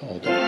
好的。